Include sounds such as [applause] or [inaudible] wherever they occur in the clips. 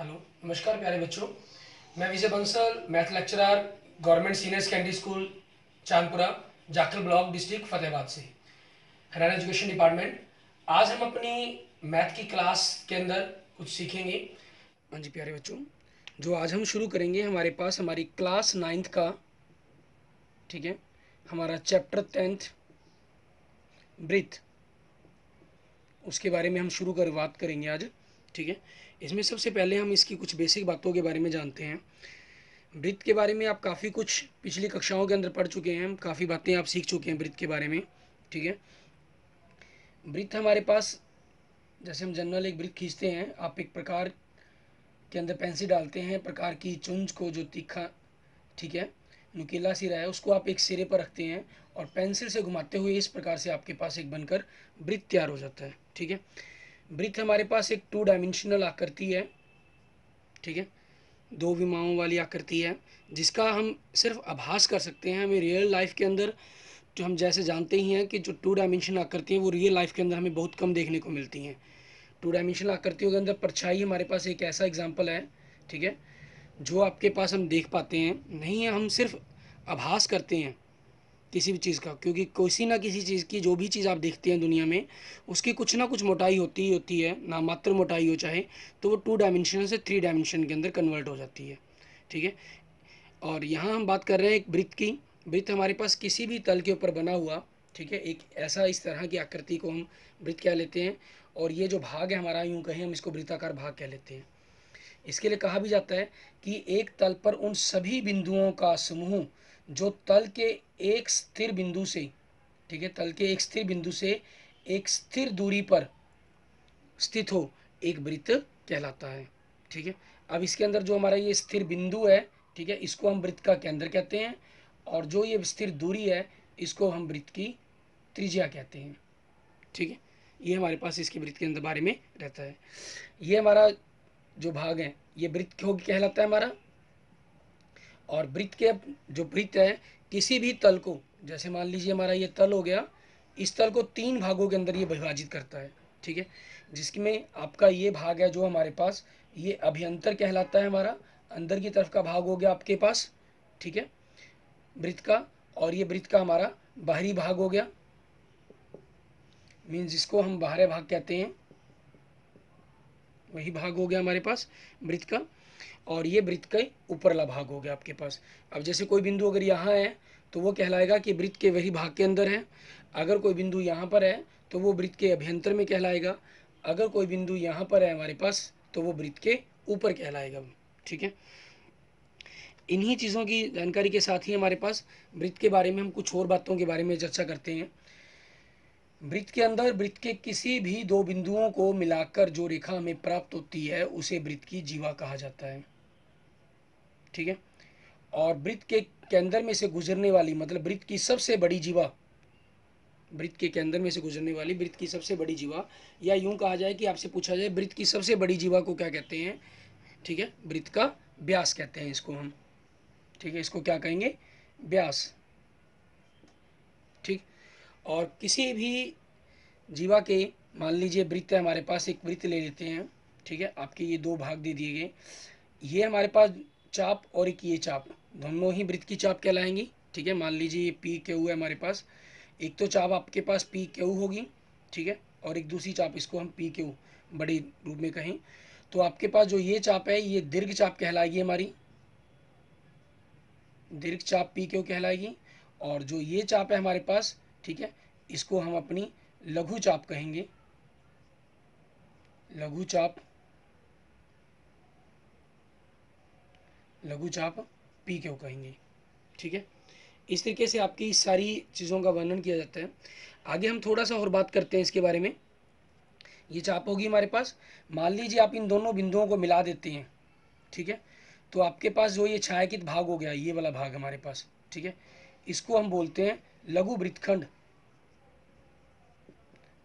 Hello, नमस्कार प्यारे बच्चों। मैं Vijay Bansal, math lecturer, government senior secondary school Chandpura, Jakhal block district Fatehabad से। हरियाणा एजुकेशन डिपार्टमेंट आज हम अपनी मैथ की क्लास के अंदर कुछ सीखेंगे। हाँ जी, प्यारे बच्चों, जो आज हम शुरू करेंगे, हमारे पास हमारी क्लास नाइन्थ का, ठीक है, हमारा चैप्टर टेंथ ब्रिथ उसके बारे में हम शुरू कर, बात करेंगे आज, ठीक है। इसमें सबसे पहले हम इसकी कुछ बेसिक बातों के बारे में जानते हैं। वृत्त के बारे में आप काफ़ी कुछ पिछली कक्षाओं के अंदर पढ़ चुके हैं, काफ़ी बातें आप सीख चुके हैं वृत्त के बारे में, ठीक है? वृत्त हमारे पास, जैसे हम जनरल एक वृत्त खींचते हैं, आप एक प्रकार के अंदर पेंसिल डालते हैं, प्रकार की चुंज को जो तीखा, ठीक है? नुकीला सिरा है उसको आप एक सिरे पर रखते हैं और पेंसिल से घुमाते हुए इस प्रकार से आपके पास एक बनकर वृत्त तैयार हो जाता है, ठीक है? वृत्त हमारे पास एक टू डायमेंशनल आकृति है, ठीक है? दो विमाओं वाली आकृति है, जिसका हम सिर्फ़ आभास कर सकते हैं। हमें रियल लाइफ के अंदर जो हम जैसे जानते ही हैं कि जो टू डायमेंशन आकृति है, वो रियल लाइफ के अंदर हमें बहुत कम देखने को मिलती हैं। टू डायमेंशनल आकृतियों के अंदर परछाई हमारे पास एक ऐसा एग्ज़ाम्पल है, ठीक है? जो आपके पास हम देख पाते हैं। नहीं है हम सिर्फ़ आभास करते हैं। किसी भी चीज़ का, क्योंकि किसी ना किसी चीज़ की, जो भी चीज़ आप देखते हैं दुनिया में, उसकी कुछ ना कुछ मोटाई होती ही होती है, ना मात्र मोटाई हो चाहे तो वो टू डायमेंशन से थ्री डायमेंशन के अंदर कन्वर्ट हो जाती है, ठीक है? और यहाँ हम बात कर रहे हैं एक वृत्त की, वृत्त हमारे पास किसी भी तल के ऊपर बना हुआ, ठीक है? एक ऐसा इस तरह की आकृति को हम वृत्त कह लेते हैं, और ये जो भाग है हमारा, यूँ कहें हम इसको वृत्ताकार भाग कह लेते हैं। इसके लिए कहा भी जाता है कि एक तल पर उन सभी बिंदुओं का समूह, जो तल के एक स्थिर बिंदु से, ठीक है, तल के एक स्थिर बिंदु से एक स्थिर दूरी पर स्थित हो, एक वृत्त कहलाता है, ठीक है। अब इसके अंदर जो हमारा ये स्थिर बिंदु है, ठीक है, इसको हम वृत्त का केंद्र कहते हैं और जो ये स्थिर दूरी है, इसको हम वृत्त की त्रिज्या कहते हैं, ठीक है। ये हमारे पास इसके वृत्त के अंदर बारे में रहता है। ये हमारा जो भाग है, ये वृत्त कहलाता है हमारा और वृत्त के जो वृत्त है किसी भी तल को, जैसे मान लीजिए हमारा ये तल हो गया, इस तल को तीन भागों के अंदर ये विभाजित करता है, ठीक है? जिसमें आपका ये भाग है जो हमारे पास, ये अभियंतर कहलाता है हमारा, अंदर की तरफ़ का भाग हो गया आपके पास, ठीक है? वृत्त का, और ये वृत्त का हमारा बाहरी भाग हो गया। मीन्स जिसको हम बाहरी भाग कहते हैं, वही भाग हो गया हमारे पास, वृत्त का। और ये वृत्त का ऊपरला भाग हो गया आपके पास। अब जैसे कोई बिंदु अगर यहाँ है तो वो कहलाएगा कि वृत्त के वही भाग के अंदर है। अगर कोई बिंदु यहाँ पर है तो वो वृत्त के अभ्यंतर में कहलाएगा। अगर कोई बिंदु यहाँ पर है हमारे पास तो वो वृत्त के ऊपर कहलाएगा। ठीक है? इन्हीं चीज़ों की जानकारी के साथ ही हमारे पास वृत्त के बारे में हम कुछ और बातों के बारे में चर्चा करते हैं। वृत्त के अंदर, वृत्त के किसी भी दो बिंदुओं को मिलाकर जो रेखा हमें प्राप्त होती है, उसे वृत्त की जीवा कहा जाता है। ठीक है? और वृत्त के केंद्र में से गुजरने वाली मतलब वृत्त की सबसे बड़ी जीवा, वृत्त के केंद्र में से गुजरने वाली, वृत्त की सबसे बड़ी जीवा, या यूँ कहा जाए कि आपसे पूछा जाए, वृत्त की सबसे बड़ी जीवा को क्या कहते हैं? ठीक है? वृत्त का व्यास कहते हैं इसको हम। ठीक है? इसको क्या कहेंगे? व्यास। और किसी भी जीवा के, मान लीजिए वृत्त हमारे पास एक वृत्त ले लेते हैं, ठीक है, आपके ये दो भाग दे दिए गए, ये हमारे पास चाप और एक ये चाप, दोनों ही वृत्त की चाप कहलाएँगी, ठीक है, मान लीजिए ये पी क्यू है हमारे पास, एक तो चाप आपके पास पी क्यू होगी, ठीक है, और एक दूसरी चाप इसको हम पी क्यू बड़े रूप में कहें तो आपके पास जो ये चाप है, ये दीर्घ चाप कहलाएगी हमारी, दीर्घ चाप पी क्यू कहलाएगी, और जो ये चाप है हमारे पास ठीक है? इसको हम अपनी लघु चाप कहेंगे। लघु चाप लघु चाप पी क्यू कहेंगे। ठीक है? इस तरीके से आपकी सारी चीज़ों का वर्णन किया जाता है। आगे हम थोड़ा सा और बात करते हैं इसके बारे में। ये चाप होगी हमारे पास। मान लीजिए आप इन दोनों बिंदुओं को मिला देते हैं। ठीक है? तो आपके पास जो ये छायाकित भाग हो गया, ये वाला भाग हमारे पास। ठीक है? इसको हम बोलते हैं लघु वृत्तखंड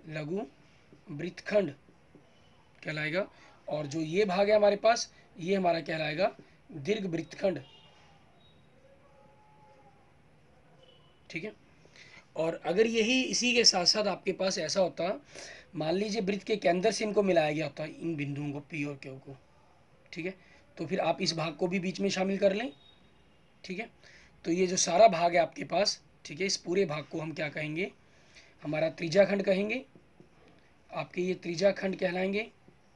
लघु वृत्तखंड कहलाएगा। और जो ये भाग है हमारे पास, ये हमारा कहलाएगा दीर्घ वृत्तखंड। ठीक है? और अगर यही इसी के साथ साथ आपके पास ऐसा होता, मान लीजिए वृत्त के केंद्र से इनको मिलाया गया होता, इन बिंदुओं को, पी और क्यू को, ठीक है? तो फिर आप इस भाग को भी बीच में शामिल कर लें, ठीक है? तो ये जो सारा भाग है आपके पास, ठीक है, इस पूरे भाग को हम क्या कहेंगे? हमारा त्रिजा खंड कहेंगे आपके ये त्रिजा खंड कहलाएँगे,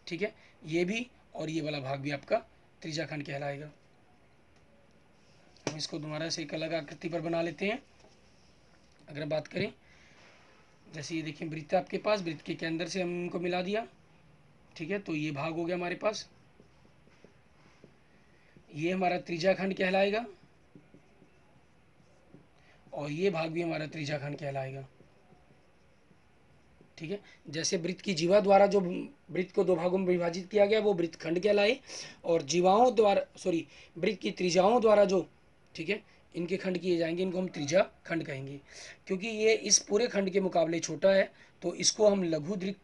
ठीक है? ये भी और ये वाला भाग भी आपका त्रिजा खंड कहलाएगा। हम इसको दोबारा से एक अलग आकृति पर बना लेते हैं। अगर बात करें, जैसे ये देखिए, वृत्त आपके पास, वृत्त के अंदर से हम इनको मिला दिया, ठीक है? तो ये भाग हो गया हमारे पास। ये हमारा त्रिजा खंड कहलाएगा और ये भाग भी हमारा त्रिजा खंड कहलाएगा। ठीक है? जैसे वृत्त की जीवा द्वारा जो वृत्त को दो भागों में विभाजित किया गया, वो वृत्त खंड कहलाए और जीवाओं द्वारा सॉरी वृत्त की त्रिजाओं द्वारा जो, ठीक है, इनके खंड किए जाएँगे, इनको हम त्रिजा खंड कहेंगे। क्योंकि ये इस पूरे खंड के मुकाबले छोटा है तो इसको हम लघु दीर्घ,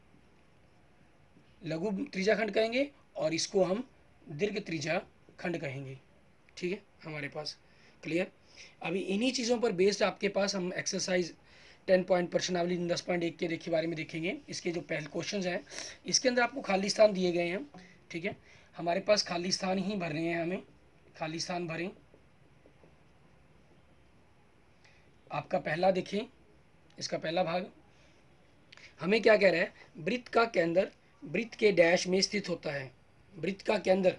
लघु त्रिजा खंड कहेंगे और इसको हम दीर्घ त्रिजा खंड कहेंगे। ठीक है? हमारे पास क्लियर अभी इन्हीं चीज़ों पर बेस्ड आपके पास हम एक्सरसाइज टेन पॉइंट प्रश्नावली दस पॉइंट एक के देखिए बारे में देखेंगे। इसके जो पहले क्वेश्चन हैं, इसके अंदर आपको खाली स्थान दिए गए हैं, ठीक है? हमारे पास खाली स्थान ही भरने हैं हमें। खाली स्थान भरें। आपका पहला देखें, इसका पहला भाग। हमें क्या कह रहा है? वृत्त का केंद्र वृत्त के डैश में स्थित होता है। वृत्त का केंद्र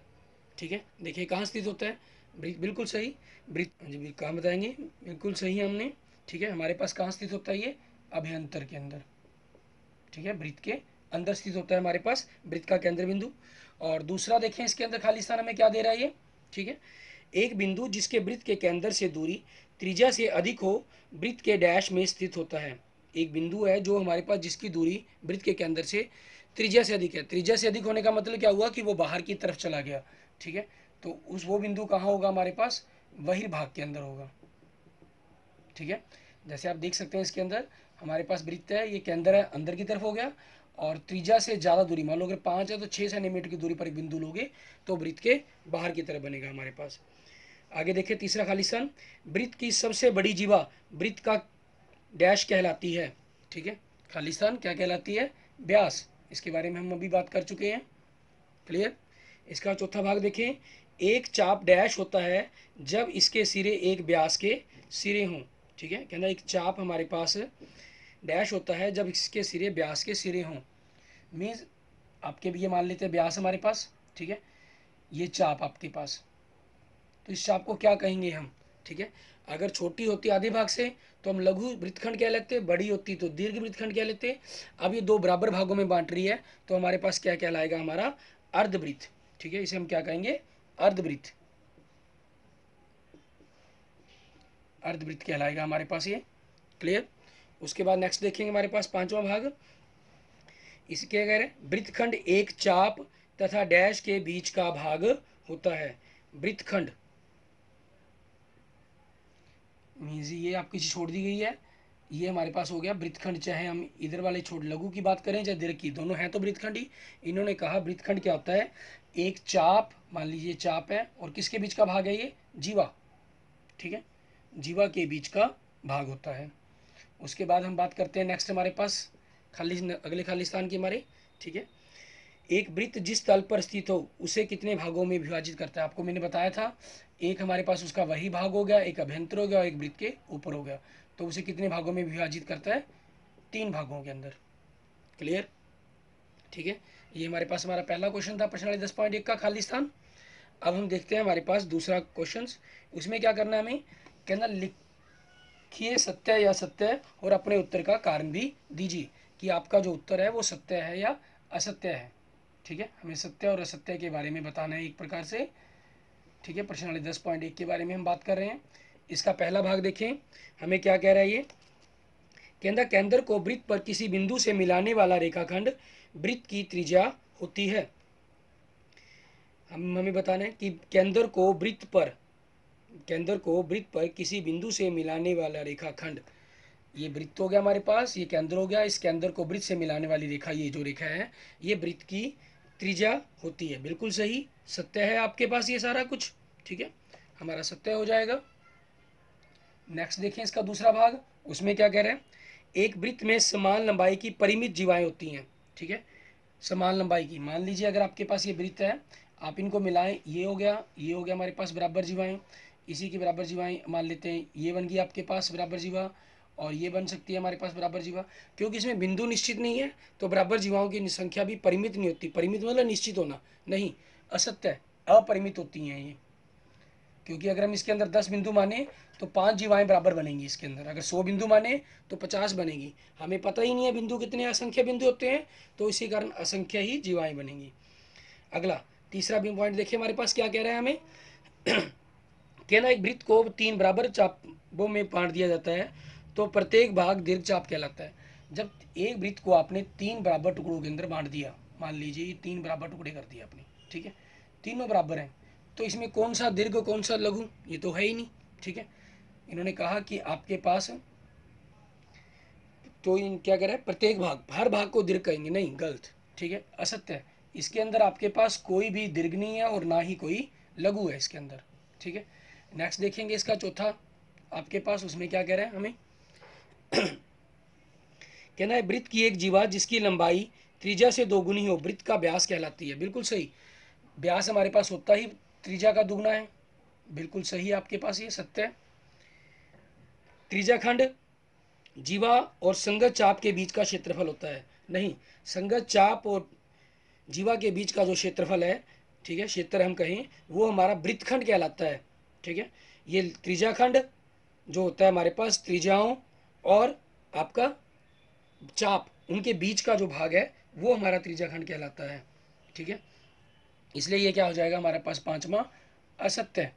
ठीक है? देखिए कहाँ स्थित होता है। बिल्कुल सही। वृत्त हाँ कहाँ बताएँगे? बिल्कुल सही हमने। ठीक है? हमारे पास कहाँ स्थित होता है ये? अभ्यंतर के अंदर। ठीक है? वृत्त के अंदर स्थित होता है हमारे पास, वृत्त का केंद्र बिंदु और दूसरा देखें, इसके अंदर खाली स्थान हमें क्या दे रहा है ये? ठीक है? एक बिंदु जिसके वृत्त के केंद्र से दूरी त्रिज्या से अधिक हो, वृत्त के डैश में स्थित होता है। एक बिंदु है जो हमारे पास जिसकी दूरी वृत्त के केंद्र से त्रिज्या से अधिक है। त्रिज्या से अधिक होने का मतलब क्या हुआ कि वो बाहर की तरफ़ चला गया। ठीक है? तो उस वो बिंदु कहाँ होगा हमारे पास? वही भाग के अंदर होगा। ठीक है? जैसे आप देख सकते हैं इसके अंदर, हमारे पास वृत्त है, ये केंद्र है, अंदर की तरफ़ हो गया, और त्रिज्या से ज़्यादा दूरी, मान लो अगर पाँच है तो छः सेंटीमीटर की दूरी पर एक बिंदु लोगे तो वृत्त के बाहर की तरफ़ बनेगा हमारे पास। आगे देखिए तीसरा खाली स्थान, वृत्त की सबसे बड़ी जीवा वृत्त का डैश कहलाती है, ठीक है? खाली स्थान क्या कहलाती है? व्यास। इसके बारे में हम अभी बात कर चुके हैं क्लियर इसका चौथा भाग देखें, एक चाप डैश होता है जब इसके सिरे एक व्यास के सिरे हों। ठीक है? कहना एक चाप हमारे पास डैश होता है जब इसके सिरे ब्यास के सिरे हों। मीन्स आपके भी ये मान लेते हैं ब्यास हमारे पास, ठीक है? ये चाप आपके पास। तो इस चाप को क्या कहेंगे हम, ठीक है? अगर छोटी होती आधे भाग से तो हम लघु वृत्तखंड कह लेते, बड़ी होती तो दीर्घ वृत्तखंड कह लेते। अब ये दो बराबर भागों में बांट रही है तो हमारे पास क्या कहलाएगा हमारा? अर्धवृत्त, ठीक है? इसे हम क्या कहेंगे? अर्धवृत्त। अर्धवृत्त कहलाएगा हमारे पास ये। क्लियर उसके बाद नेक्स्ट देखेंगे हमारे पास पांचवा भाग। इसके अगर वृत्तखंड एक चाप तथा डैश के बीच का भाग होता है। वृत्तखंड। मीन्स ये आपकी चीज़ छोड़ दी गई है। ये हमारे पास हो गया वृत्तखंड। चाहे हम इधर वाले छोड़ लघु की बात करें चाहे दीर्घ की, दोनों हैं तो वृत्तखंड ही। इन्होंने कहा वृत्तखंड क्या होता है? एक चाप, मान लीजिए चाप है, और किसके बीच का भाग है ये? जीवा। ठीक है? जीवा के बीच का भाग होता है। उसके बाद हम बात करते हैं नेक्स्ट हमारे पास खाली अगले खालिस्तान की हमारे, ठीक है? एक वृत्त जिस तल पर स्थित हो, उसे कितने भागों में विभाजित करता है? आपको मैंने बताया था, एक हमारे पास उसका वही भाग हो गया, एक अभ्यंतर हो गया और एक वृत्त के ऊपर हो गया। तो उसे कितने भागों में विभाजित करता है? तीन भागों के अंदर। क्लियर ठीक है? ये हमारे पास हमारा पहला क्वेश्चन था, प्रश्न दस पॉइंट एक का खाली स्थान अब हम देखते हैं हमारे पास दूसरा क्वेश्चन उसमें क्या करना है हमें? कहना लिखिए सत्य या सत्य और अपने उत्तर का कारण भी दीजिए कि आपका जो उत्तर है वो सत्य है या असत्य है। ठीक है? हमें सत्य और असत्य के बारे में बताना है एक प्रकार से। ठीक है? प्रश्न दस पॉइंट एक के बारे में हम बात कर रहे हैं। इसका पहला भाग देखें। हमें क्या कह रहा है ये? केंद्र केंद्र को वृत्त पर किसी बिंदु से मिलाने वाला रेखाखंड वृत्त की त्रिज्या होती है। हम, हमें बताना है कि केंद्र को वृत्त पर केंद्र को वृत्त पर किसी बिंदु से मिलाने वाला रेखाखंड। ये वृत्त हो गया हमारे पास, ये केंद्र हो गया, इस केंद्र को वृत्त से मिलाने वाली रेखा, ये जो रेखा है, ये वृत्त की त्रिज्या होती है। बिल्कुल सही, सत्य है आपके पास ये सारा कुछ, ठीक है? हमारा सत्य हो जाएगा। नेक्स्ट देखें इसका दूसरा भाग, उसमें क्या कह रहे हैं? एक वृत्त में समान लंबाई की परिमित जीवाएँ होती हैं, ठीक है? समान लंबाई की। मान लीजिए अगर आपके पास ये वृत्त है, आप इनको मिलाएँ, ये हो गया, ये हो गया हमारे पास बराबर जीवाएँ। इसी की बराबर जीवाएँ मान लेते हैं। ये बन गई आपके पास बराबर जीवा और ये बन सकती है हमारे पास बराबर जीवा। क्योंकि इसमें बिंदु निश्चित नहीं है तो बराबर जीवाओं की संख्या भी परिमित नहीं होती। परिमित मतलब निश्चित होना, नहीं, असत्य अपरिमित होती हैं ये। क्योंकि अगर हम इसके अंदर दस बिंदु माने तो पाँच जीवाएँ बराबर बनेंगी इसके अंदर। अगर सौ बिंदु माने तो पचास बनेगी। हमें पता ही नहीं है बिंदु कितने असंख्य बिंदु होते हैं तो इसी कारण असंख्य ही जीवाएँ बनेंगी। अगला, तीसरा पॉइंट देखिए हमारे पास क्या कह रहा है हमें। कहना एक वृत्त को तीन बराबर चापों में बांट दिया जाता है तो प्रत्येक भाग दीर्घ चाप कहलाता है। जब एक वृत्त को आपने तीन बराबर टुकड़ों के अंदर बांट दिया, मान लीजिए ये तीन बराबर टुकड़े कर दिए आपने, ठीक है? तीनों बराबर हैं तो इसमें कौन सा दीर्घ, कौन सा लघु, ये तो है ही नहीं, ठीक है? इन्होंने कहा कि आपके पास तो इन क्या है? प्रत्येक भाग, हर भाग को दीर्घ कहेंगे, नहीं, गलत, ठीक है? असत्य है। इसके अंदर आपके पास कोई भी दीर्घ नहीं है और ना ही कोई लघु है इसके अंदर, ठीक है? नेक्स्ट देखेंगे इसका चौथा। आपके पास उसमें क्या कह रहे हैं हमें? [clears throat] कहना है, वृत्त की एक जीवा जिसकी लंबाई त्रिज्या से दोगुनी हो, वृत्त का व्यास कहलाती है। बिल्कुल सही। व्यास हमारे पास होता ही त्रिज्या का दुगना है। बिल्कुल सही आपके पास ये सत्य है। त्रिज्या खंड जीवा और संगत चाप के बीच का क्षेत्रफल होता है। नहीं, संगत चाप और जीवा के बीच का जो क्षेत्रफल है, ठीक है, क्षेत्र हम कहें, वो हमारा वृत्तखंड कहलाता है। ठीक है? ये त्रिज्या खंड जो होता है हमारे पास, त्रिज्याओं और आपका चाप, उनके बीच का जो भाग है, वो हमारा त्रिज्या खंड कहलाता है। ठीक है? इसलिए ये क्या हो जाएगा? हमारे पास पांचवा असत्य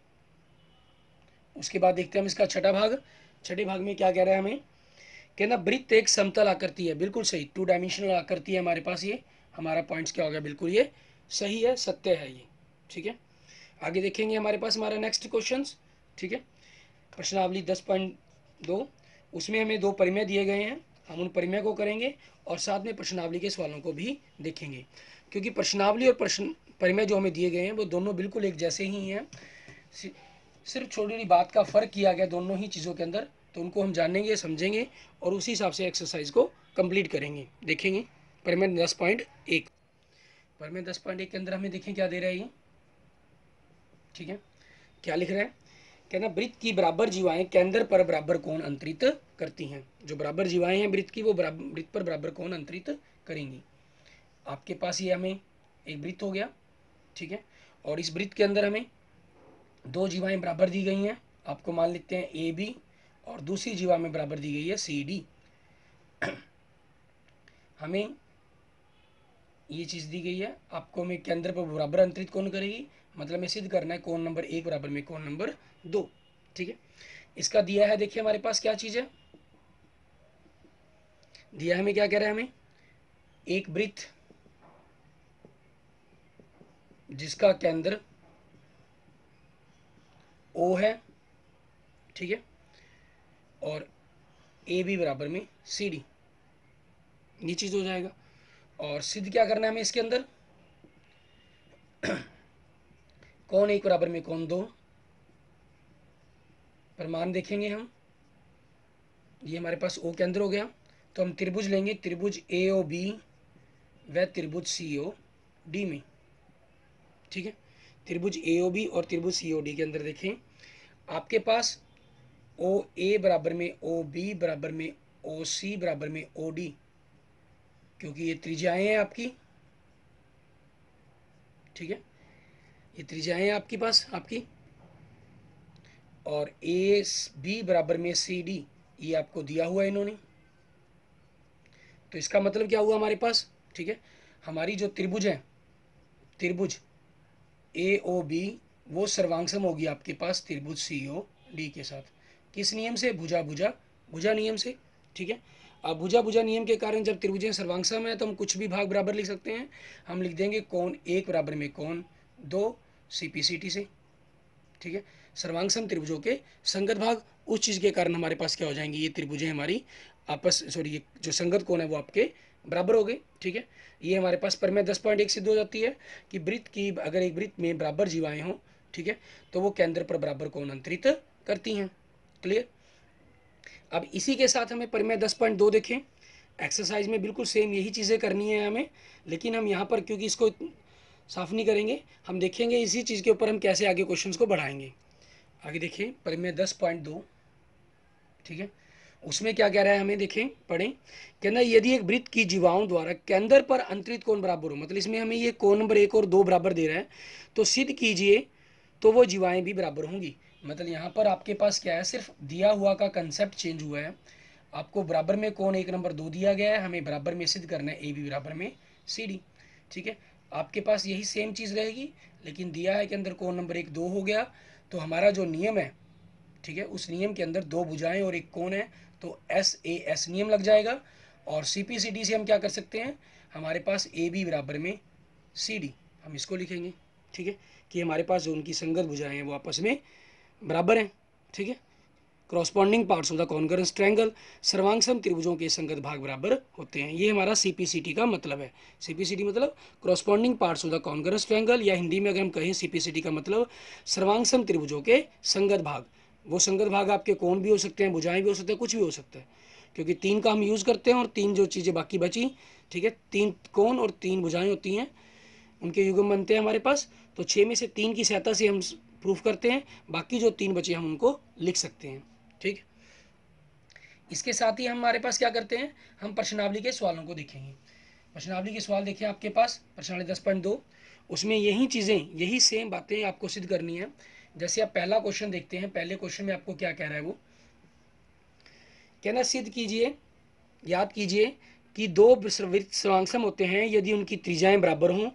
उसके बाद देखते हैं हम इसका छठा भाग। छठे भाग में क्या कह रहे हैं हमें? कहना वृत्त एक समतल आकृति है। बिल्कुल सही। टू डायमेंशनल आकृति है हमारे पास ये। हमारा पॉइंट्स क्या हो गया? बिल्कुल ये सही है, सत्य है ये। ठीक है? आगे देखेंगे हमारे पास हमारा नेक्स्ट क्वेश्चन ठीक है? प्रश्नावली दस पॉइंट दो, उसमें हमें दो परिमय दिए गए हैं, हम उन परिमय को करेंगे और साथ में प्रश्नावली के सवालों को भी देखेंगे। क्योंकि प्रश्नावली और प्रश्न, परिमय जो हमें दिए गए हैं, वो दोनों बिल्कुल एक जैसे ही हैं। सिर्फ़ छोटी छोटी बात का फ़र्क किया गया दोनों ही चीज़ों के अंदर तो उनको हम जानेंगे, समझेंगे और उसी हिसाब से एक्सरसाइज को कंप्लीट करेंगे। देखेंगे, परिमय दस पॉइंट एक। परिमय दस पॉइंट एक के अंदर हमें देखें क्या दे रहा है? ठीक है? क्या लिख रहा है? कहना वृत्त की बराबर जीवाएँ केंद्र पर बराबर कोण अंतरित करती हैं? जो बराबर जीवाएँ हैं वृत्त की, वो वृत्त पर बराबर कोण अंतरित करेंगी? आपके पास ये हमें एक वृत्त हो गया, ठीक है? और इस वृत्त के अंदर हमें दो जीवाएँ बराबर दी गई हैं। आपको मान लेते हैं ए बी और दूसरी जीवा में बराबर दी गई है सी डी [clears throat] हमें ये चीज़ दी गई है, आपको हमें केंद्र पर बराबर अंतरित कौन करेगी? मतलब में सिद्ध करना है कौन नंबर एक बराबर में कौन नंबर दो, ठीक है? इसका दिया है, देखिए हमारे पास क्या चीज़ है? दिया हमें क्या कह रहा है हमें? एक वृत्त जिसका केंद्र ओ है, ठीक है? और ए बी बराबर में सी डी ये चीज़ हो जाएगा। और सिद्ध क्या करना है हमें इसके अंदर? कौन एक बराबर में कौन दो? प्रमाण देखेंगे हम। ये हमारे पास ओ के अंदर हो गया। तो हम त्रिभुज लेंगे। त्रिभुज ए ओ बी व त्रिभुज सी ओ डी में। ठीक है? त्रिभुज ए ओ बी और त्रिभुज सी ओ डी के अंदर देखें। आपके पास ओ ए बराबर में ओ बी बराबर में ओ सी बराबर में ओ डी क्योंकि ये त्रिज्याएँ हैं आपकी। ठीक है? ये त्रिज्याएँ हैं आपके पास, आपकी? और ए बी बराबर में सी डी ये आपको दिया हुआ है इन्होंने। तो इसका मतलब क्या हुआ हमारे पास? ठीक है, हमारी जो त्रिभुज है, त्रिभुज ए ओ बी वो सर्वांगसम होगी आपके पास, त्रिभुज सी ओ डी के साथ। किस नियम से? भुजा भुजा भुजा नियम से। ठीक है, अब भुजा भुजा नियम के कारण जब त्रिभुजें सर्वांगसम है तो हम कुछ भी भाग बराबर लिख सकते हैं। हम लिख देंगे कौन एक बराबर में कौन दो सी पी सी, ठीक है? सर्वांगसम त्रिभुजों के संगत भाग, उस चीज़ के कारण हमारे पास क्या हो जाएँगे? ये त्रिभुजें हमारी आपस सॉरी ये जो संगत कौन है वो आपके बराबर हो गए, ठीक है? ये हमारे पास पर में दस पॉइंट एक सिद्ध हो जाती है कि वृत्त की, अगर एक वृत्त में बराबर जीवाएँ हों, ठीक है? तो वो केंद्र पर बराबर कोण अंतरित करती हैं क्लियर अब इसी के साथ हमें परिमेय दस पॉइंट दो देखें। एक्सरसाइज में बिल्कुल सेम यही चीज़ें करनी है हमें, लेकिन हम यहाँ पर, क्योंकि इसको साफ़ नहीं करेंगे। हम देखेंगे इसी चीज़ के ऊपर हम कैसे आगे क्वेश्चंस को बढ़ाएँगे। आगे देखिए, परिमेय दस पॉइंट दो, ठीक है? उसमें क्या कह रहा है हमें, देखें, पढ़ें। कहना, यदि एक वृत्त की जीवाओं द्वारा केंद्र पर अंतरित कोण बराबर हो मतलब इसमें हमें ये कोण नंबर एक और दो बराबर दे रहा है तो सिद्ध कीजिए तो वो जीवाएँ भी बराबर होंगी। मतलब यहाँ पर आपके पास क्या है, सिर्फ़ दिया हुआ का कंसेप्ट चेंज हुआ है। आपको बराबर में कौन एक नंबर दो दिया गया है, हमें बराबर में सिद्ध करना है ए बी बराबर में सी डी ठीक है? आपके पास यही सेम चीज़ रहेगी, लेकिन दिया है के अंदर कौन नंबर एक दो हो गया तो हमारा जो नियम है, ठीक है, उस नियम के अंदर दो भुजाएँ और एक कौन है तो एस ए एस नियम लग जाएगा, और सी पी सी डी से हम क्या कर सकते हैं, हमारे पास ए बी बराबर में सी डी हम इसको लिखेंगे, ठीक है, कि हमारे पास जो उनकी संगत भुजाएँ हैं वो आपस में बराबर हैं, ठीक है corresponding parts of the congruence triangle सर्वांगसम त्रिभुजों के संगत भाग बराबर होते हैं। ये हमारा सीपीसीटी का मतलब है। सीपीसीटी मतलब corresponding parts of the congruence triangle या हिंदी में अगर हम कहें सीपीसीटी का मतलब सर्वांगसम त्रिभुजों के संगत भाग। वो संगत भाग आपके कौन भी हो सकते हैं, भुजाएँ भी हो सकते हैं, कुछ भी हो सकता है। क्योंकि तीन का हम यूज़ करते हैं और तीन जो चीज़ें बाकी बची, ठीक है, तीन कौन और तीन भुजाएँ होती हैं, उनके युगम बनते हैं हमारे पास। तो छः में से तीन की सहायता से हम प्रूफ करते हैं, बाकी जो तीन बचे हम उनको लिख सकते हैं। ठीक इसके साथ ही हम हमारे पास क्या करते हैं? हम प्रश्नावली के सवालों को देखेंगे। प्रश्नावली के सवाल देखिए आपके पास, प्रश्नावली दस पॉइंट दो। उसमें यही चीज़ें, यही सेम बातें आपको सिद्ध करनी है। जैसे आप पहला क्वेश्चन देखते हैं, पहले क्वेश्चन में आपको क्या कह रहा है वो? कहना सिद्ध कीजिए, याद कीजिए कि दो सर्वांगसम होते हैं यदि उनकी त्रिजाएँ बराबर हों।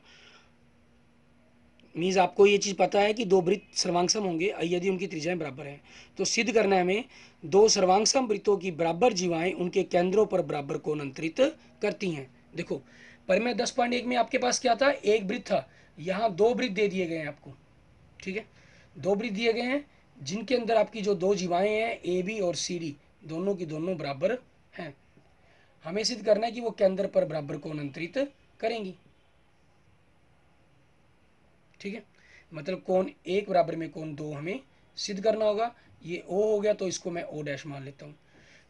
मीन्स आपको ये चीज़ पता है कि दो वृत्त सर्वांगसम होंगे यदि उनकी त्रिज्याएँ बराबर हैं। तो सिद्ध करना है हमें, दो सर्वांगसम वृत्तों की बराबर जीवाएँ उनके केंद्रों पर बराबर कोण अंतरित करती हैं। देखो, परिमेय दस पॉइंट एक में आपके पास क्या था? एक वृत्त था। यहाँ दो वृत्त दे दिए गए हैं आपको, ठीक है? दो वृत्त दिए गए हैं, जिनके अंदर आपकी जो दो जीवाएँ हैं, ए, बी और सी, डी, दोनों की दोनों बराबर हैं। हमें सिद्ध करना है कि वो केंद्र पर बराबर कोण अंतरित करेंगी। ठीक है? मतलब कौन एक बराबर में कौन दो हमें सिद्ध करना होगा। ये ओ हो गया तो इसको मैं ओ डैश मान लेता हूँ।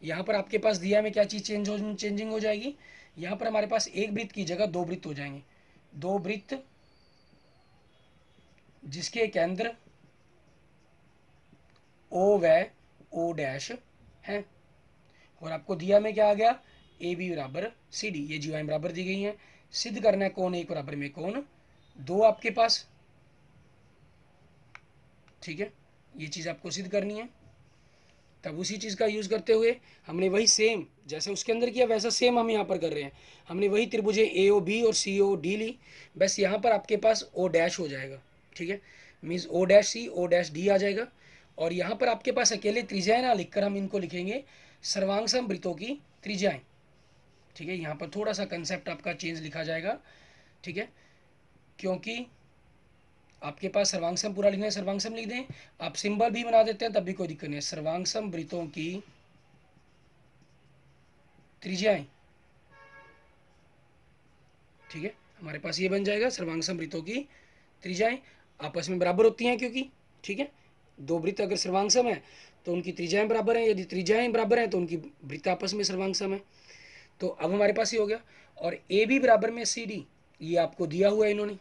यहाँ पर आपके पास दिया में क्या चीज़ चेंज हो चेंजिंग हो जाएगी? यहाँ पर हमारे पास एक वृत्त की जगह दो वृत्त हो जाएँगे। दो वृत्त जिसके केंद्र ओ व ओ डैश है। और आपको दिया में क्या आ गया? ए बी बराबर सी डी ये जीवाएँ बराबर दी गई हैं। सिद्ध करना है कौन एक बराबर में कौन दो आपके पास। ठीक है? ये चीज़ आपको सिद्ध करनी है। तब उसी चीज़ का यूज़ करते हुए हमने वही सेम जैसे उसके अंदर किया, वैसा सेम हम यहाँ पर कर रहे हैं। हमने वही त्रिभुजे ए ओ बी और सी ओ डी ली। बस यहाँ पर आपके पास ओ डैश हो जाएगा। ठीक है? Means O dash C O dash D आ जाएगा। और यहाँ पर आपके पास अकेले त्रिज्याएँ ना लिखकर हम इनको लिखेंगे सर्वांग वृत्तों की त्रिज्याएँ। ठीक है? यहाँ पर थोड़ा सा कंसेप्ट आपका चेंज लिखा जाएगा। ठीक है? क्योंकि आपके पास सर्वांगसम पूरा लिखना है, सर्वांगसम लिख दें। आप सिंबल भी बना देते हैं, तब भी कोई दिक्कत नहीं है। सर्वांगसम वृतों की त्रिज्याएँ। ठीक है? हमारे पास ये बन जाएगा, सर्वांगसम वृतों की त्रिज्याएँ। आपस में बराबर होती हैं क्योंकि, ठीक है? दो वृत्त अगर सर्वांगसम है तो उनकी त्रिज्याएँ बराबर हैं। यदि त्रिज्याएँ बराबर हैं तो उनकी वृत्त आपस में सर्वांगसम है। तो अब हमारे पास ये हो गया। और ए भी बराबर में सी डी, ये आपको दिया हुआ है इन्होंने।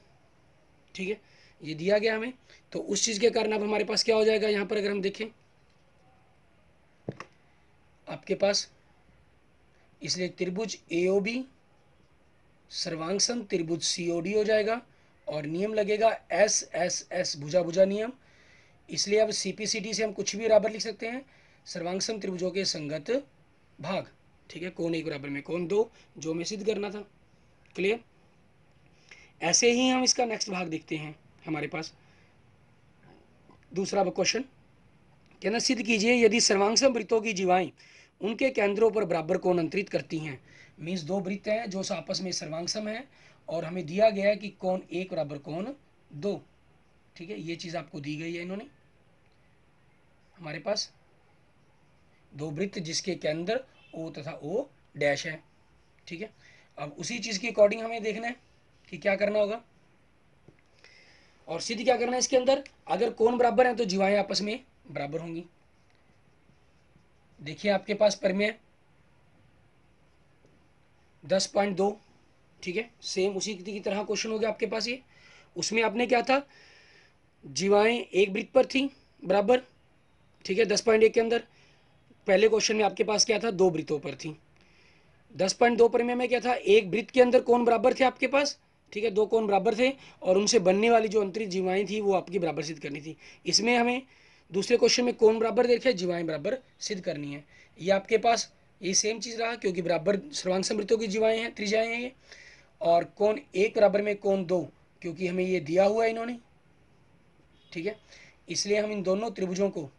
ठीक है? ये दिया गया हमें तो उस चीज़ के कारण अब हमारे पास क्या हो जाएगा? यहाँ पर अगर हम देखें, आपके पास इसलिए त्रिभुज ए बी सर्वांगसम त्रिभुज सी ओ डी हो जाएगा और नियम लगेगा एस एस एस भुजा भुजा नियम। इसलिए अब सी पी सी टी से हम कुछ भी बराबर लिख सकते हैं। सर्वांगसम त्रिभुजों के संगत भाग, ठीक है? कौन एक बराबर में कौन दो, जो हमें सिद्ध करना था। क्लियर ऐसे ही हम इसका नेक्स्ट भाग देखते हैं। हमारे पास। दूसरा क्वेश्चन कहना सिद्ध कीजिए, यदि सर्वांगसम वृत्तों की जीवाएँ उनके केंद्रों पर बराबर कोण अंतरित करती हैं मीन्स दो वृत्त हैं जो आपस में सर्वांगसम है, और हमें दिया गया है कि कौन एक बराबर कौन दो। ठीक है, ये चीज़ आपको दी गई है इन्होंने। हमारे पास दो वृत्त जिसके केंद्र ओ तथा ओ डैश है। ठीक है, अब उसी चीज़ के अकॉर्डिंग हमें देखना है कि क्या करना होगा। और सिद्ध क्या करना है इसके अंदर? अगर कौन बराबर है तो जीवाएँ आपस में बराबर होंगी। देखिए आपके पास परिमेय दस पॉइंट दो, ठीक है? सेम उसी की तरह क्वेश्चन हो गया आपके पास ये। उसमें आपने क्या था? जीवाएँ एक वृत्त पर थी, बराबर, ठीक है? दस पॉइंट एक के अंदर। पहले क्वेश्चन में आपके पास क्या था? दो वृत्तों पर थी। दस पॉइंट दो परिमेय में क्या था? एक वृत्त के अंदर कौन बराबर थे आपके पास? ठीक है, दो कौन बराबर थे और उनसे बनने वाली जो अंतरित जीवाएँ थी, वो आपकी बराबर सिद्ध करनी थी। इसमें हमें दूसरे क्वेश्चन में कौन बराबर देखे जीवाएँ बराबर सिद्ध करनी है। ये आपके पास ये सेम चीज़ रहा, क्योंकि बराबर सर्वांग समृतों की जीवाएँ हैं, त्रिजाएँ हैं ये। और कौन एक बराबर में कौन दो? क्योंकि हमें ये दिया हुआ है इन्होंने। ठीक है? इसलिए हम इन दोनों त्रिभुजों को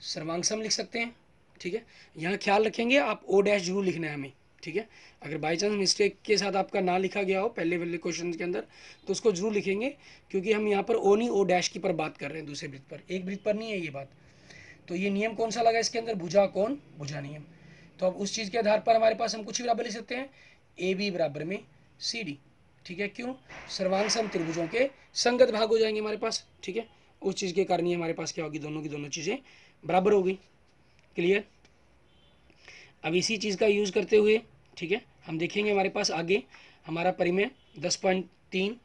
सर्वांगसम लिख सकते हैं। ठीक है? यहाँ ख्याल रखेंगे, आप ओ डैश ज़रूर लिखना है हमें। ठीक है? अगर बाई चांस मिस्टेक के साथ आपका ना लिखा गया हो पहले वाले क्वेश्चन के अंदर तो उसको ज़रूर लिखेंगे, क्योंकि हम यहाँ पर ओ नहीं ओ डैश की पर बात कर रहे हैं दूसरे वृत्त पर। एक वृत्त पर नहीं है ये बात। तो ये नियम कौन सा लगा इसके अंदर? भुजा कौन? भुजा नियम। तो अब उस चीज़ के आधार पर हमारे पास हम कुछ बराबर लिख सकते हैं। ए बी बराबर में सी डी ठीक है? क्यों? सर्वांग सम त्रिभुजों के संगत भाग हो जाएँगे हमारे पास। ठीक है? उस चीज़ के कारण ही हमारे पास क्या होगी? दोनों की दोनों चीज़ें बराबर हो गई। क्लियर अब इसी चीज़ का यूज़ करते हुए, ठीक है, हम देखेंगे हमारे पास आगे हमारा परिमेय दस पॉइंट तीन,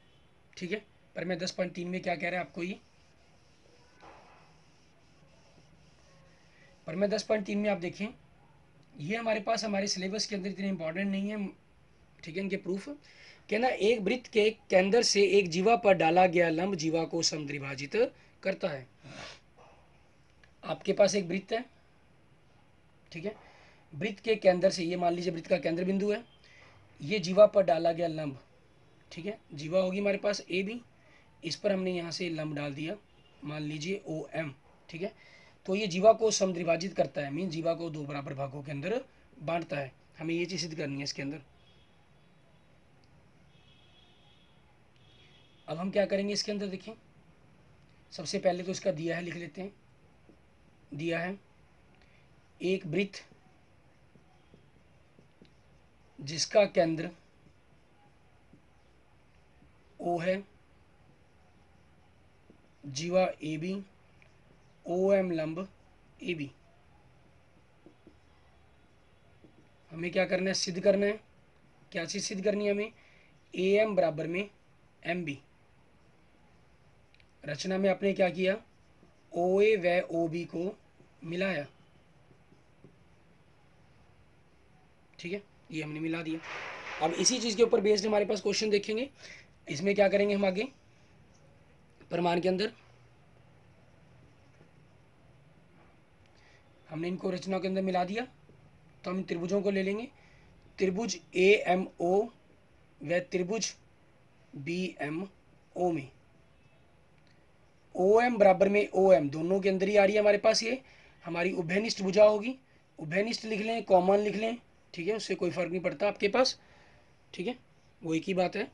ठीक है, परिमेय दस पॉइंट तीन में क्या कह रहे हैं आपको ये? परिमेय दस पॉइंट तीन में आप देखें, ये हमारे पास हमारे सिलेबस के अंदर इतने इंपॉर्टेंट नहीं है, ठीक है, इनके प्रूफ कहना, एक वृत्त के केंद्र से एक जीवा पर डाला गया लंब जीवा को समद्विभाजित करता है। आपके पास एक वृत्त है, ठीक है वृत्त के केंद्र से, ये मान लीजिए वृत्त का केंद्र बिंदु है, ये जीवा पर डाला गया लंब, ठीक है? जीवा होगी हमारे पास ए बी इस पर हमने यहाँ से लंब डाल दिया, मान लीजिए ओ एम ठीक है? तो ये जीवा को समद्विभाजित करता है मीन जीवा को दो बराबर भागों के अंदर बांटता है। हमें ये चीज़ सिद्ध करनी है इसके अंदर। अब हम क्या करेंगे इसके अंदर, देखिए। सबसे पहले तो इसका दिया है, लिख लेते हैं। दिया है, एक वृत्त जिसका केंद्र ओ है, जीवा ए बी ओ एम लंब ए बी हमें क्या करना है? सिद्ध करना है। क्या चीज़ सिद्ध करनी है हमें? ए एम बराबर में एम बी रचना में आपने क्या किया? ओ ए व ओ बी को मिलाया। ठीक है? ये हमने मिला दिया। अब इसी चीज़ के ऊपर बेस्ड हमारे पास क्वेश्चन देखेंगे। इसमें क्या करेंगे हम आगे? प्रमाण के अंदर। हमने इनको रचना के अंदर मिला दिया। तो हम त्रिभुजों को ले लेंगे। त्रिभुज ए एम ओ व त्रिभुज बी एम ओ में। ओ एम बराबर में ओ एम दोनों के अंदर ही आ रही है हमारे पास ये। हमारी उभयनिष्ठ भुजा होगी। उभयनिष्ठ लिख लें, कॉमन लिख लें। ठीक है, उससे कोई फ़र्क नहीं पड़ता आपके पास, ठीक है वो एक ही बात है।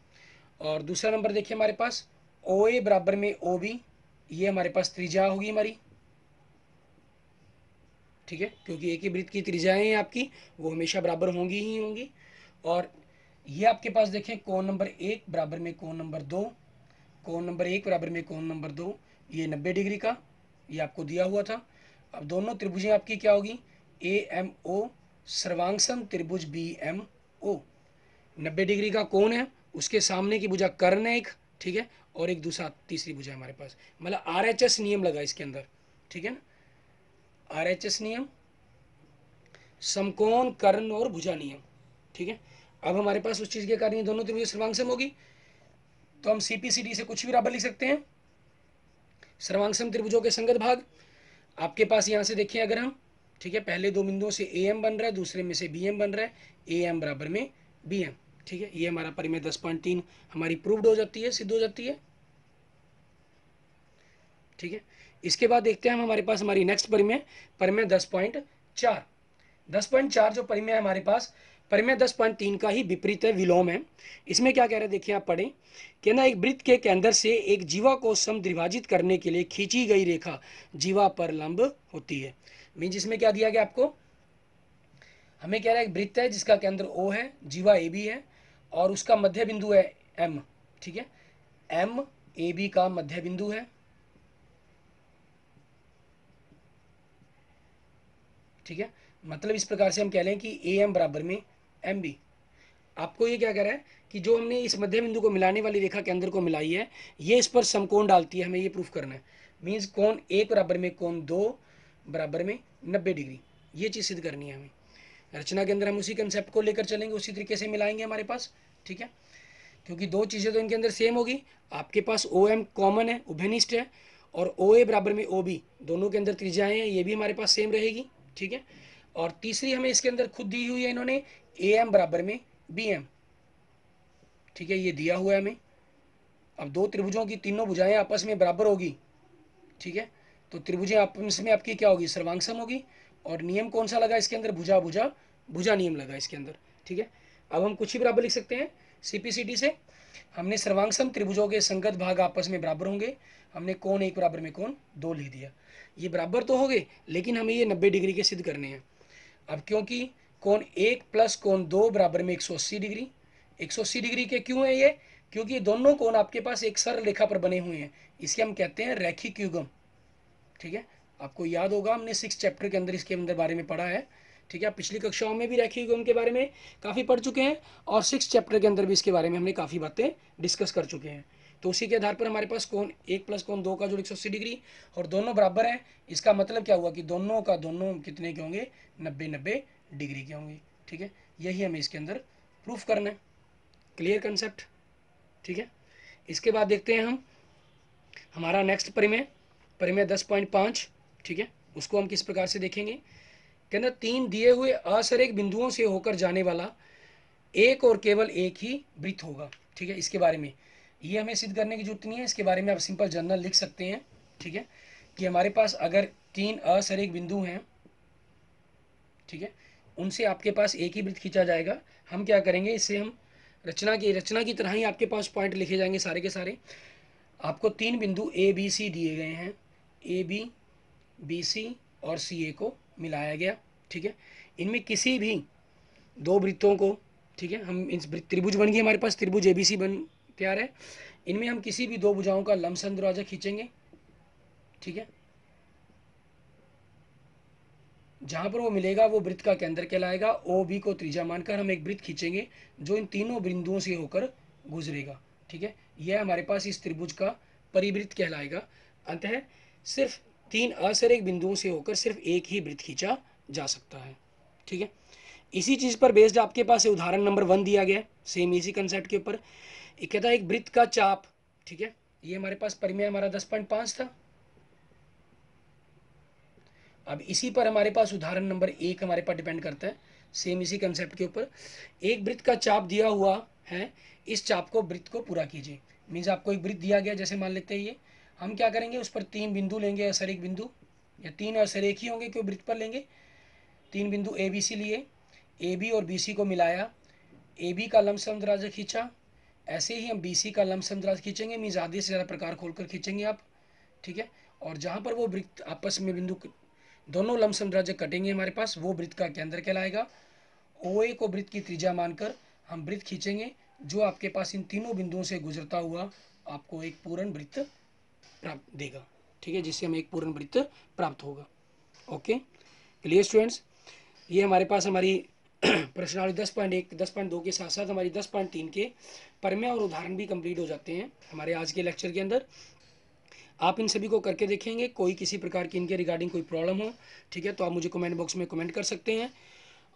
और दूसरा नंबर देखिए हमारे पास ओ ए बराबर में ओ बी ये हमारे पास त्रिज्या होगी हमारी, ठीक है, क्योंकि एक ही वृत्त की त्रिज्याएँ हैं आपकी, वो हमेशा बराबर होंगी ही होंगी। और ये आपके पास देखें कौन नंबर एक बराबर में कौन नंबर दो कौन नंबर एक बराबर में कौन नंबर दो, ये नब्बे डिग्री का, ये आपको दिया हुआ था। अब दोनों त्रिभुजें आपकी क्या होगी? ए एम ओ सर्वांगसम त्रिभुज बी एम ओ नब्बे डिग्री का कौन है, उसके सामने की भुजा कर्ण है एक ठीक है, और एक दूसरा, तीसरी भुजा हमारे पास। मतलब आर एच एस नियम लगा इसके अंदर, ठीक है ना? आर एच एस नियम, समकोण, कर्ण और भुजा नियम, ठीक है? अब हमारे पास उस चीज़ के कारण दोनों त्रिभुज सर्वांगसम होगी तो हम सी पी सी डी से कुछ भी बराबर लिख सकते हैं। सर्वांगसम त्रिभुजों के संगत भाग, आपके पास यहाँ से देखिए अगर हम ठीक है, पहले दो बिंदुओं से ए एम बन रहा है, दूसरे में से बी एम बन रहा है ए एम बराबर में बी एम ठीक है? ये हमारा परिमेय दस पॉइंट तीन हमारी प्रूव्ड हो जाती है, सिद्ध हो जाती है, ठीक है? इसके बाद देखते हैं हम हमारे पास हमारी नेक्स्ट परिमेय परिमेय दस पॉइंट चार। दस पॉइंट चार जो परिमेय है हमारे पास, परिमेय दस पॉइंट तीन का ही विपरीत है, विलोम है। इसमें क्या कह रहे हैं, देखिए आप पढ़ें, कि ना एक वृत्त के केंद्र से एक जीवा को समद्विभाजित करने के लिए खींची गई रेखा जीवा पर लंब होती है। मीन जिसमें क्या दिया गया आपको? हमें कह रहा है एक वृत्त है जिसका केंद्र ओ है, जीवा ए बी है और उसका मध्य बिंदु है एम ठीक है? एम ए बी का मध्य बिंदु है। ठीक है? मतलब इस प्रकार से हम कह लें कि ए एम बराबर में एम बी आपको ये क्या कह रहा है कि जो हमने इस मध्य बिंदु को मिलाने वाली रेखा के अंदर को मिलाई है, ये इस पर समकोण डालती है, हमें ये प्रूफ करना है। मीन्स कोण एक बराबर में कोण दो बराबर में नब्बे डिग्री। ये चीज़ सिद्ध करनी है हमें। रचना के अंदर हम उसी कंसेप्ट को लेकर चलेंगे, उसी तरीके से मिलाएँगे हमारे पास, ठीक है? क्योंकि दो चीज़ें तो इनके अंदर सेम होगी। आपके पास ओ एम कॉमन है उभनिष्ठ है, और ओ ए बराबर में ओ बी दोनों के अंदर त्रिज्याएँ हैं, ये भी हमारे पास सेम रहेगी, ठीक है? और तीसरी हमें इसके अंदर खुद दी हुई है इन्होंने ए एम बराबर में बी एम ठीक है, ये दिया हुआ है हमें। अब दो त्रिभुजों की तीनों भुजाएँ आपस में बराबर होगी, ठीक है? तो त्रिभुजें आपस में आपकी क्या होगी? सर्वांगसम होगी। और नियम कौन सा लगा इसके अंदर? भुजा भुजा भुजा नियम लगा इसके अंदर। ठीक है? अब हम कुछ ही बराबर लिख सकते हैं सीपीसीटी से। हमने सर्वांगसम त्रिभुजों के संगत भाग आपस में बराबर होंगे। हमने कौन एक बराबर में कौन? दो लिख दिया। ये बराबर तो हो गए लेकिन हमें ये नब्बे डिग्री के सिद्ध करने हैं। अब क्योंकि कौन एक प्लस कौन दो बराबर में 180 डिग्री? 180 डिग्री के क्यों है ये? क्योंकि ये दोनों कोण आपके पास एक सरल रेखा पर बने हुए हैं। इसके हम कहते हैं रैखिक युगम। ठीक है? आपको याद होगा, हमने सिक्स चैप्टर के अंदर इसके अंदर बारे में पढ़ा है, ठीक है? पिछली कक्षाओं में भी रैखिक युगम के बारे में, काफ़ी पढ़ चुके हैं, और सिक्स चैप्टर के अंदर भी इसके बारे में हमने काफ़ी बातें डिस्कस कर चुके हैं। तो उसी के आधार पर हमारे पास कौन एक प्लस कौन दो का जो एक डिग्री, और दोनों बराबर हैं। इसका मतलब क्या हुआ कि दोनों का दोनों कितने के होंगे? नब्बे नब्बे डिग्री के होंगे, ठीक है? यही हमें इसके अंदर प्रूफ करना है। क्लियर कंसेप्ट ठीक है? इसके बाद देखते हैं हम, हमारा नेक्स्ट परिमेय परिमेय दस पॉइंट पाँच, ठीक है? उसको हम किस प्रकार से देखेंगे? कहना, तीन दिए हुए असरेक बिंदुओं से होकर जाने वाला एक और केवल एक ही वृत्त होगा, ठीक है? इसके बारे में। ये हमें सिद्ध करने की ज़रूरत नहीं है। इसके बारे में आप सिंपल जर्नल लिख सकते हैं, ठीक है? कि हमारे पास अगर तीन असरेक बिंदु हैं, ठीक है? उनसे आपके पास एक ही वृत्त खींचा जाएगा। हम क्या करेंगे? इससे हम रचना की रचना की तरह ही आपके पास पॉइंट लिखे जाएँगे सारे के सारे। आपको तीन बिंदु ए बी सी दिए गए हैं। ए बी बी सी और सी ए को मिलाया गया, ठीक है? इनमें किसी भी दो वृत्तों को, ठीक है? हम इस त्रिभुज बन गई हमारे पास, त्रिभुज ए बी सी बन, तैयार है। इनमें हम किसी भी दो भुजाओं का लमसम दरवाज़ा खींचेंगे, ठीक है? जहाँ पर वो मिलेगा, वो वृत्त का केंद्र कहलाएगा। ओ बी को त्रिज्या मानकर हम एक वृत्त खींचेंगे, जो इन तीनों बिंदुओं से होकर गुजरेगा, ठीक है? यह हमारे पास इस त्रिभुज का परिवृत्त कहलाएगा। अंतः सिर्फ़ तीन असरेक बिंदुओं से होकर सिर्फ़ एक ही वृत्त खींचा जा सकता है। ठीक है? इसी चीज़ पर बेस्ड आपके पास उदाहरण नंबर वन दिया गया सेम इसी कंसेप्ट के ऊपर। एक कहता है, एक वृत्त का चाप, ठीक है? ये हमारे पास परिमेय हमारा दस पॉइंट पाँच था। अब इसी पर हमारे पास उदाहरण नंबर एक हमारे पास डिपेंड करता है सेम इसी कंसेप्ट के ऊपर। एक वृत्त का चाप दिया हुआ है, इस चाप को वृत्त को पूरा कीजिए। मीन्स आपको एक वृत्त दिया गया, जैसे मान लेते हैं ये। हम क्या करेंगे? उस पर तीन बिंदु लेंगे असरिक बिंदु। या तीन असर एक ही होंगे, क्यों वृत्त पर लेंगे? तीन बिंदु ए बी सी लिए। ए बी और बी सी को मिलाया। ए बी का लमसम दराजा खींचा। ऐसे ही हम बी सी का लमसम दराज खींचेंगे। मीन्स आधे से ज़्यादा प्रकार खोलकर खींचेंगे आप। ठीक है? और जहाँ पर वो वृत्त आपस में बिंदु दोनों लमसम दराजे कटेंगे हमारे पास, वो वृत्त का केंद्र कहलाएगा। ओ ए को वृत्त की त्रिज्या मानकर हम वृत्त खींचेंगे, जो आपके पास इन तीनों बिंदुओं से गुजरता हुआ आपको एक पूर्ण वृत्त प्राप्त देगा। ठीक है, जिससे हमें एक पूर्ण वृत्त प्राप्त होगा। ओके क्लियर स्टूडेंट्स ये हमारे पास हमारी [clears throat] प्रश्नावली दस पॉइंट एक, दस पॉइंट दो के साथ साथ हमारी दस पॉइंट तीन के परमेय और उदाहरण भी कंप्लीट हो जाते हैं हमारे आज के लेक्चर के अंदर। आप इन सभी को करके देखेंगे, कोई किसी प्रकार की इनके रिगार्डिंग कोई प्रॉब्लम हो, ठीक है तो आप मुझे कमेंट बॉक्स में कमेंट कर सकते हैं।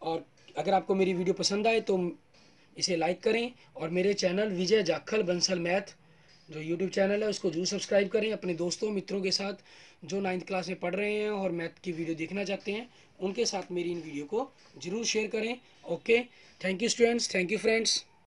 और अगर आपको मेरी वीडियो पसंद आए तो इसे लाइक करें। और मेरे चैनल विजय जाखल बंसल मैथ जो यूट्यूब चैनल है, उसको ज़रूर सब्सक्राइब करें अपने दोस्तों, मित्रों के साथ जो नाइन्थ क्लास में पढ़ रहे हैं और मैथ की वीडियो देखना चाहते हैं, उनके साथ मेरी इन वीडियो को ज़रूर शेयर करें। Okay thank you students thank you friends